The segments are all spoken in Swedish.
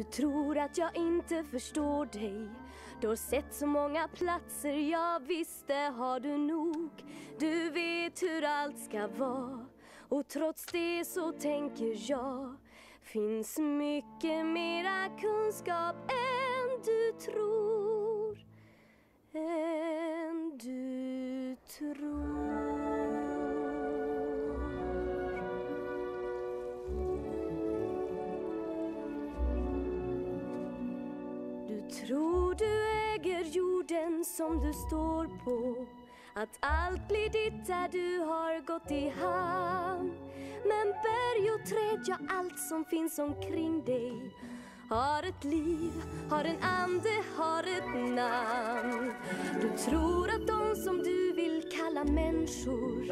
Du tror att jag inte förstår dig. Du har sett så många platser, ja visst det har du nog. Du vet hur allt ska vara. Och trots det så tänker jag Finns mycket mera kunskap tror du äger jorden som du står på? Att allt blir ditt där du har gått i hamn. Men berg och träd, ja allt som finns omkring dig har ett liv, har en ande, har ett namn. Du tror att de som du vill kalla människor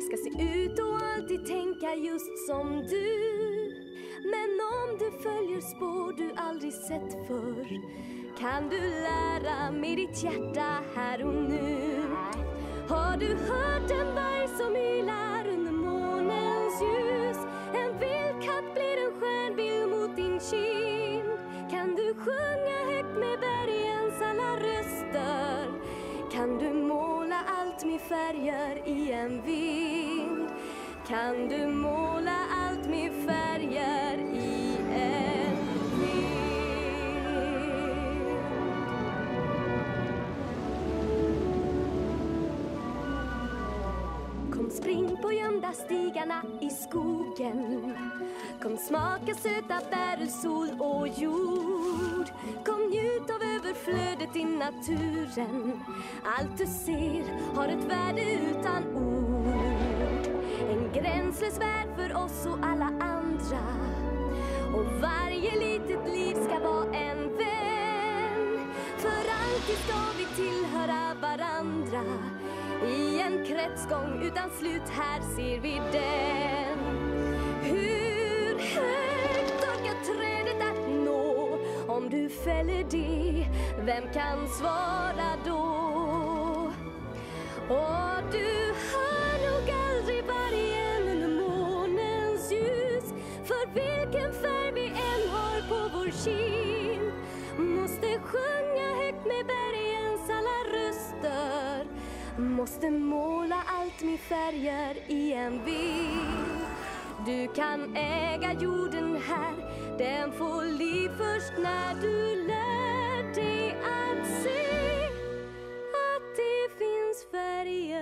ska se ut och alltid tänka just som du spår du aldrig sett förr kan du lära med ditt hjärta här och nu Har du hört en varg som ylar under månens ljus? En vildkatt blir en stjärnbild mot din kind Kan du sjunga högt med bergens alla röster? Kan du måla allt med färger i en vind? Kan du måla allt med färger spring på gömda stigarna i skogen. Kom smaka söta bär ur sol och jord. Kom njut av överflödet i naturen. Allt du ser har ett värde utan ord. En gränslös värld för oss och alla andra. Och varje litet liv ska vara en vän. För alltid ska vi tillhöra varandra i en kretsgång utan slut, här ser vi den Hur högt orkar trädet att nå? Om du fäller det, vem kan svara då? Och du hör nog aldrig vargen under månens ljus För vilken färg vi än har på vår kind Måste sjunga högt med bergen måste måla allt med färger i en bild. Du kan äga jorden här, den får liv först när du lär dig att se att det finns färger